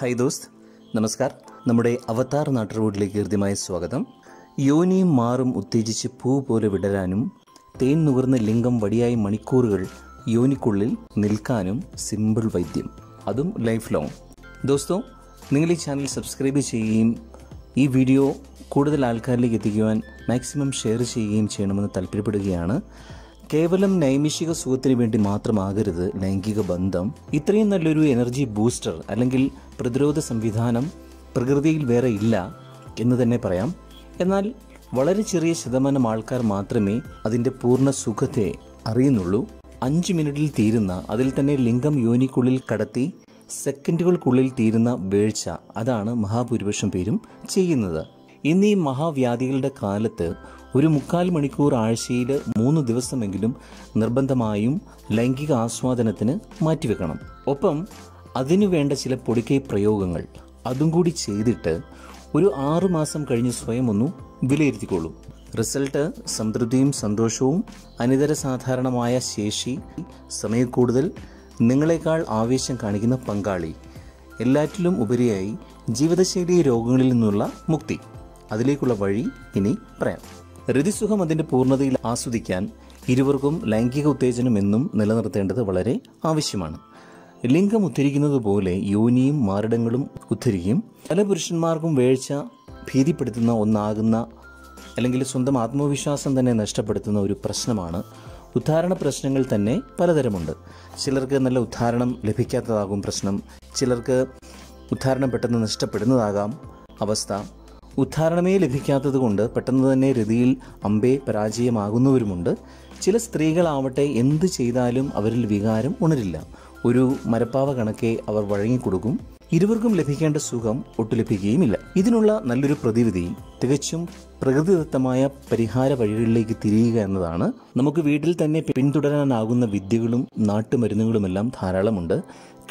Hi ദോസ്ത്. നമസ്കാർ. നമ്മുടെ അവതാർ നാട്ടുറോഡിലേക്ക് ഹൃദ്യമായ സ്വാഗതം. യോനിയും മാറും ഉത്തേജിച്ച് പൂ പോലെ വിടരാനും തേൻ നുകർന്ന ലിംഗം വടിയായി മണിക്കൂറുകൾ യോനിക്കുള്ളിൽ നിൽക്കാനും സിമ്പിൾ വൈദ്യം. അതും ലൈഫ് ലോങ് ദോസ്തോ നിങ്ങൾ ഈ ചാനൽ സബ്സ്ക്രൈബ് ചെയ്യുകയും ഈ വീഡിയോ കൂടുതൽ ആൾക്കാരിലേക്ക് എത്തിക്കുവാൻ മാക്സിമം ഷെയർ ചെയ്യുകയും ചെയ്യണമെന്ന് താല്പര്യപ്പെടുകയാണ്. കേവലം നൈമിഷിക സുഖത്തിന് വേണ്ടി മാത്രമാകരുത് ലൈംഗിക ബന്ധം. ഇത്രയും നല്ലൊരു എനർജി ബൂസ്റ്റർ അല്ലെങ്കിൽ പ്രതിരോധ സംവിധാനം പ്രകൃതിയിൽ വേറെ ഇല്ല എന്ന് തന്നെ പറയാം. എന്നാൽ വളരെ ചെറിയ ശതമാനം ആൾക്കാർ മാത്രമേ അതിന്റെ പൂർണ സുഖത്തെ അറിയുന്നുള്ളൂ. അഞ്ച് മിനിറ്റിൽ തീരുന്ന അതിൽ തന്നെ ലിംഗം യോനിക്കുള്ളിൽ കടത്തി സെക്കൻഡുകൾക്കുള്ളിൽ തീരുന്ന വീഴ്ച അതാണ് മഹാഭൂരിപക്ഷം പേരും ചെയ്യുന്നത്. ഇന്ന് മഹാവ്യാധികളുടെ കാലത്ത് ഒരു മുക്കാൽ മണിക്കൂർ ആഴ്ചയിൽ മൂന്ന് ദിവസമെങ്കിലും നിർബന്ധമായും ലൈംഗിക ആസ്വാദനത്തിന് മാറ്റിവെക്കണം. ഒപ്പം അതിനു വേണ്ട ചില പൊടിക്കൈ പ്രയോഗങ്ങൾ അതും കൂടി ചെയ്തിട്ട് ഒരു ആറുമാസം കഴിഞ്ഞ് സ്വയം ഒന്ന് വിലയിരുത്തിക്കൊള്ളൂ റിസൾട്ട് സംതൃപ്തിയും സന്തോഷവും അനിതര സാധാരണമായ ശേഷി സമയക്കൂടുതൽ നിങ്ങളെക്കാൾ ആവേശം കാണിക്കുന്ന പങ്കാളി എല്ലാറ്റിലും ഉപരിയായി ജീവിതശൈലി രോഗങ്ങളിൽ നിന്നുള്ള മുക്തി. അതിലേക്കുള്ള വഴി ഇനി പറയാം. ഋതുസുഖം അതിന്റെ പൂർണതയിൽ ആസ്വദിക്കാൻ ഇരുവർക്കും ലൈംഗിക ഉത്തേജനം എന്നും നിലനിർത്തേണ്ടത് വളരെ ആവശ്യമാണ്. ലിംഗം ഉദ്ധരിക്കുന്നത് പോലെ യോനിയും മാറിടങ്ങളും ഉദ്ധരിക്കും. പല പുരുഷന്മാർക്കും വേഴ്ച ഭീതിപ്പെടുത്തുന്ന ഒന്നാകുന്ന അല്ലെങ്കിൽ സ്വന്തം ആത്മവിശ്വാസം തന്നെ നഷ്ടപ്പെടുത്തുന്ന ഒരു പ്രശ്നമാണ്. ഉദ്ധാരണ പ്രശ്നങ്ങൾ തന്നെ പലതരമുണ്ട്. ചിലർക്ക് നല്ല ഉദ്ധാരണം ലഭിക്കാത്തതാകും പ്രശ്നം. ചിലർക്ക് ഉദ്ധാരണം പെട്ടെന്ന് നഷ്ടപ്പെടുന്നതാകാം അവസ്ഥ. ഉദ്ധാരണമേ ലഭിക്കാത്തത് കൊണ്ട് പെട്ടെന്ന് തന്നെ രതിയിൽ അമ്പേ പരാജയമാകുന്നവരുമുണ്ട്. ചില സ്ത്രീകളാവട്ടെ എന്ത് ചെയ്താലും അവരിൽ വികാരം ഉണരില്ല. ഒരു മരപ്പാവ കണക്കെ അവർ വഴങ്ങിക്കൊടുക്കും. ഇരുവർക്കും ലഭിക്കേണ്ട സുഖം ഒട്ടു ലഭിക്കുകയുമില്ല ഇതിനുള്ള നല്ലൊരു പ്രതിവിധി തികച്ചും പ്രകൃതിദത്തമായ പരിഹാര വഴികളിലേക്ക് തിരിയുക എന്നതാണ്. നമുക്ക് വീട്ടിൽ തന്നെ പിന്തുടരാനാകുന്ന വിദ്യകളും നാട്ടുമരുന്നുകളുമെല്ലാം ധാരാളമുണ്ട്.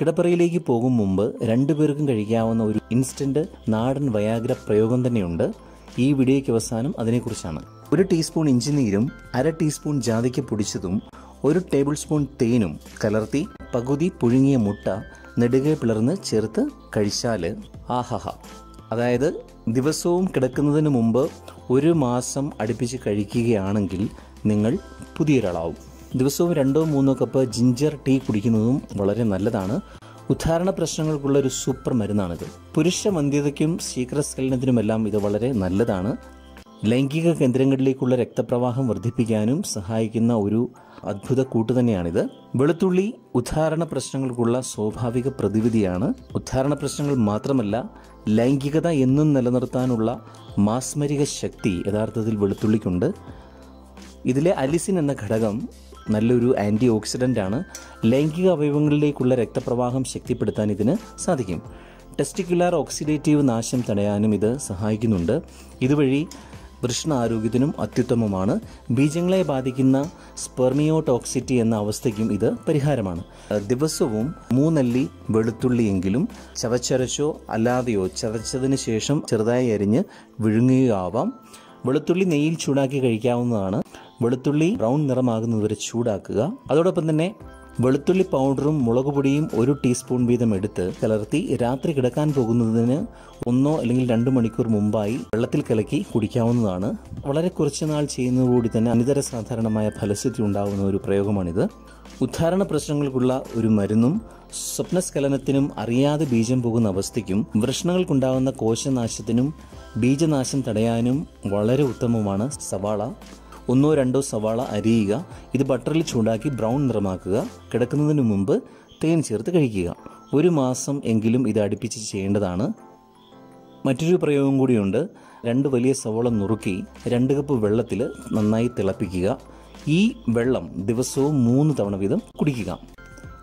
കിടപ്പറയിലേക്ക് പോകും മുമ്പ് രണ്ടുപേർക്കും കഴിക്കാവുന്ന ഒരു ഇൻസ്റ്റന്റ് നാടൻ വയാഗ്ര പ്രയോഗം തന്നെയുണ്ട്. ഈ വീഡിയോയ്ക്ക് അവസാനം അതിനെക്കുറിച്ചാണ്. ഒരു ടീസ്പൂൺ ഇഞ്ചിനീരും അര ടീസ്പൂൺ ജാതിക്ക പൊടിച്ചതും ഒരു ടേബിൾ സ്പൂൺ തേനും കലർത്തി പകുതി പുഴുങ്ങിയ മുട്ട നെടുകെ പിളർന്ന് ചേർത്ത് കഴിച്ചാൽ ആഹഹ. അതായത് ദിവസവും കിടക്കുന്നതിന് മുമ്പ് ഒരു മാസം അടുപ്പിച്ച് കഴിക്കുകയാണെങ്കിൽ നിങ്ങൾ പുതിയൊരാളാവും. ദിവസവും രണ്ടോ മൂന്നോ കപ്പ് ജിഞ്ചർ ടീ കുടിക്കുന്നതും വളരെ നല്ലതാണ്. ഉദ്ധാരണ പ്രശ്നങ്ങൾക്കുള്ള ഒരു സൂപ്പർ മരുന്നാണിത്. പുരുഷ വന്ധ്യതയ്ക്കും ശീഘ്രസ്ഖലനത്തിനുമെല്ലാം ഇത് വളരെ നല്ലതാണ്. ലൈംഗിക കേന്ദ്രങ്ങളിലേക്കുള്ള രക്തപ്രവാഹം വർദ്ധിപ്പിക്കാനും സഹായിക്കുന്ന ഒരു അദ്ഭുത കൂട്ട് തന്നെയാണിത്. വെളുത്തുള്ളി ഉദ്ധാരണ പ്രശ്നങ്ങൾക്കുള്ള സ്വാഭാവിക പ്രതിവിധിയാണ്. ഉദ്ധാരണ പ്രശ്നങ്ങൾ മാത്രമല്ല ലൈംഗികത എന്നും നിലനിർത്താനുള്ള മാസ്മരിക ശക്തി യഥാർത്ഥത്തിൽ വെളുത്തുള്ളിക്കുണ്ട്. ഇതിലെ അലിസിൻ എന്ന ഘടകം നല്ലൊരു ആന്റി ഓക്സിഡന്റ് ആണ്. ലൈംഗിക അവയവങ്ങളിലേക്കുള്ള രക്തപ്രവാഹം ശക്തിപ്പെടുത്താൻ ഇതിന് സാധിക്കും. ടെസ്റ്റിക്കുലാർ ഓക്സിഡേറ്റീവ് നാശം തടയാനും ഇത് സഹായിക്കുന്നുണ്ട്. ഇതുവഴി വൃഷ്ണ ആരോഗ്യത്തിനും അത്യുത്തമമാണ്. ബീജങ്ങളെ ബാധിക്കുന്ന സ്പെർമിയോടോക്സിറ്റി എന്ന അവസ്ഥയ്ക്കും ഇത് പരിഹാരമാണ്. ദിവസവും മൂന്നല്ലി വെളുത്തുള്ളിയെങ്കിലും ചവച്ചരച്ചോ അല്ലാതെയോ ചതച്ചതിന് ശേഷം ചെറുതായി അരിഞ്ഞ് വിഴുങ്ങുകയാവാം. വെളുത്തുള്ളി നെയ്യിൽ ചൂടാക്കി കഴിക്കാവുന്നതാണ്. വെളുത്തുള്ളി ബ്രൗൺ നിറമാകുന്നതുവരെ ചൂടാക്കുക. അതോടൊപ്പം തന്നെ വെളുത്തുള്ളി പൗഡറും മുളക് പൊടിയും ഒരു ടീസ്പൂൺ വീതം എടുത്ത് കലർത്തി രാത്രി കിടക്കാൻ പോകുന്നതിന് ഒന്നോ അല്ലെങ്കിൽ രണ്ടു മണിക്കൂർ മുമ്പായി വെള്ളത്തിൽ കലക്കി കുടിക്കാവുന്നതാണ്. വളരെ കുറച്ച് നാൾ ചെയ്യുന്നതോടുകൂടി തന്നെ അനിതര സാധാരണമായ ഫലസിദ്ധി ഉണ്ടാകുന്ന ഒരു പ്രയോഗമാണിത്. ഉദ്ധാരണ പ്രശ്നങ്ങൾക്കുള്ള ഒരു മരുന്നും സ്വപ്നസ്ഖലനത്തിനും അറിയാതെ ബീജം പോകുന്ന അവസ്ഥയ്ക്കും വൃഷ്ണങ്ങൾക്കുണ്ടാകുന്ന കോശനാശത്തിനും ബീജനാശം തടയാനും വളരെ ഉത്തമമാണ് സവാള. ഒന്നോ രണ്ടോ സവാള അരിയുക. ഇത് ബട്ടറിൽ ചൂടാക്കി ബ്രൗൺ നിറമാക്കുക. കിടക്കുന്നതിന് മുമ്പ് തേൻ ചേർത്ത് കഴിക്കുക. ഒരു മാസം എങ്കിലും ഇത് അടുപ്പിച്ച് ചെയ്യേണ്ടതാണ്. മറ്റൊരു പ്രയോഗം കൂടിയുണ്ട്. രണ്ട് വലിയ സവോള നുറുക്കി രണ്ട് കപ്പ് വെള്ളത്തിൽ നന്നായി തിളപ്പിക്കുക. ഈ വെള്ളം ദിവസവും മൂന്ന് തവണ വീതം കുടിക്കുക.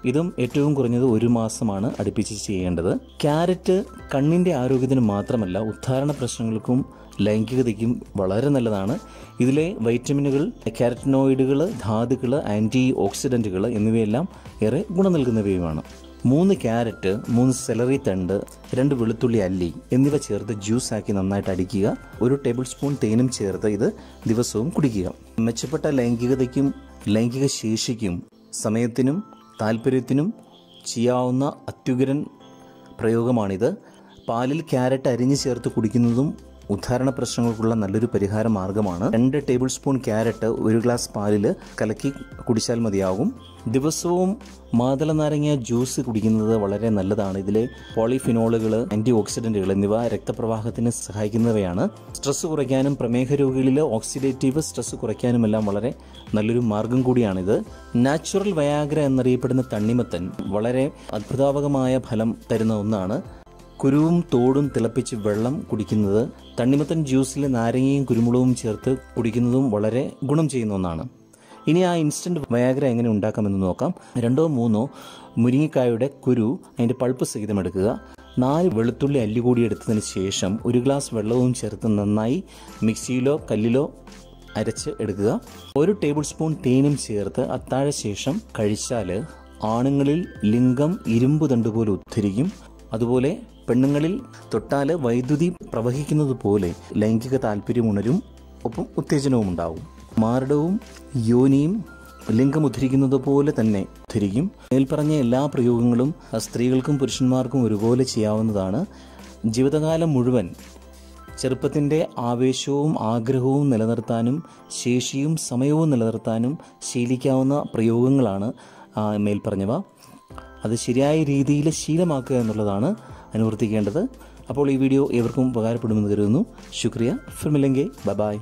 ഇതും ഏറ്റവും കുറഞ്ഞത് ഒരു മാസമാണ് അടുപ്പിച്ച് ചെയ്യേണ്ടത്. ക്യാരറ്റ് കണ്ണിന്റെ ആരോഗ്യത്തിന് മാത്രമല്ല ഉദ്ധാരണ പ്രശ്നങ്ങൾക്കും ലൈംഗികതയ്ക്കും വളരെ നല്ലതാണ്. ഇതിലെ വൈറ്റമിനുകൾ കാരറ്റിനോയിഡുകൾ ധാതുക്കൾ ആന്റി ഓക്സിഡന്റുകൾ എന്നിവയെല്ലാം ഏറെ ഗുണം നൽകുന്നവയുമാണ് മൂന്ന് ക്യാരറ്റ് മൂന്ന് സെലറി തണ്ട് രണ്ട് വെളുത്തുള്ളി അല്ലി എന്നിവ ചേർത്ത് ജ്യൂസ് ആക്കി നന്നായിട്ട് അടിക്കുക. ഒരു ടേബിൾ സ്പൂൺ തേനും ചേർത്ത് ഇത് ദിവസവും കുടിക്കുക. മെച്ചപ്പെട്ട ലൈംഗികതയ്ക്കും ലൈംഗിക ശേഷിക്കും സമയത്തിനും താല്പര്യത്തിനും ചെയ്യാവുന്ന അത്യുഗ്രൻ പ്രയോഗമാണിത്. പാലിൽ ക്യാരറ്റ് അരിഞ്ഞു ചേർത്ത് കുടിക്കുന്നതും ഉദ്ധാരണ പ്രശ്നങ്ങൾക്കുള്ള നല്ലൊരു പരിഹാര മാർഗമാണ് രണ്ട് ടേബിൾ സ്പൂൺ ക്യാരറ്റ് ഒരു ഗ്ലാസ് പാലിൽ കലക്കി കുടിച്ചാൽ മതിയാകും. ദിവസവും മാതള നാരങ്ങ ജ്യൂസ് കുടിക്കുന്നത് വളരെ നല്ലതാണ്. ഇതിലെ പോളിഫിനോളുകൾ ആന്റി ഓക്സിഡന്റുകൾ എന്നിവ രക്തപ്രവാഹത്തിന് സഹായിക്കുന്നവയാണ്. സ്ട്രെസ് കുറയ്ക്കാനും പ്രമേഹ രോഗികളിൽ ഓക്സിഡേറ്റീവ് സ്ട്രെസ് കുറയ്ക്കാനുമെല്ലാം വളരെ നല്ലൊരു മാർഗം കൂടിയാണിത്. നാച്ചുറൽ വയാഗ്ര എന്നറിയപ്പെടുന്ന തണ്ണിമത്തൻ വളരെ അത്ഭുതാവകമായ ഫലം തരുന്ന ഒന്നാണ്. കുരുവും തോടും തിളപ്പിച്ച് വെള്ളം കുടിക്കുന്നത് തണ്ണിമത്തൻ ജ്യൂസിൽ നാരങ്ങയും കുരുമുളകും ചേർത്ത് കുടിക്കുന്നതും വളരെ ഗുണം ചെയ്യുന്ന ഒന്നാണ്. ഇനി ആ ഇൻസ്റ്റന്റ് വയാഗ്ര എങ്ങനെ ഉണ്ടാക്കാമെന്ന് നോക്കാം. രണ്ടോ മൂന്നോ മുരിങ്ങക്കായുടെ കുരു അതിന്റെ പൾപ്പ് സഹിതം എടുക്കുക. നാല് വെളുത്തുള്ളി അല്ലികൂടി എടുത്തതിന് ശേഷം ഒരു ഗ്ലാസ് വെള്ളവും ചേർത്ത് നന്നായി മിക്സിയിലോ കല്ലിലോ അരച്ച് എടുക്കുക. ഒരു ടേബിൾ സ്പൂൺ തേനും ചേർത്ത് അത്താഴ ശേഷം കഴിച്ചാൽ ആണുങ്ങളിൽ ലിംഗം ഇരുമ്പ് തണ്ടുപോലെ ഉദ്ധരിക്കും. അതുപോലെ പെണ്ണുങ്ങളിൽ തൊട്ടാൽ വൈദ്യുതി പ്രവഹിക്കുന്നത് പോലെ ലൈംഗിക താല്പര്യം ഉണരും ഒപ്പം ഉത്തേജനവും ഉണ്ടാവും. മാരടവും യോനിയും ലിംഗം ഉദ്ധരിക്കുന്നത് പോലെ തന്നെ ഉദ്ധരിക്കും. മേൽപ്പറഞ്ഞ എല്ലാ പ്രയോഗങ്ങളും സ്ത്രീകൾക്കും പുരുഷന്മാർക്കും ഒരുപോലെ ചെയ്യാവുന്നതാണ്. ജീവിതകാലം മുഴുവൻ ചെറുപ്പത്തിന്റെ ആവേശവും ആഗ്രഹവും നിലനിർത്താനും ശേഷിയും സമയവും നിലനിർത്താനും ശീലിക്കാവുന്ന പ്രയോഗങ്ങളാണ് മേൽപ്പറഞ്ഞവ. അത് ശരിയായ രീതിയിൽ ശീലമാക്കുക എന്നുള്ളതാണ് അനുവർത്തിക്കേണ്ടത്. അപ്പോൾ ഈ വീഡിയോ ഏവർക്കും ഉപകാരപ്പെടുമെന്ന് കരുതുന്നു. ശുക്രിയ. ഫിർമിലെങ്കെ ബൈ.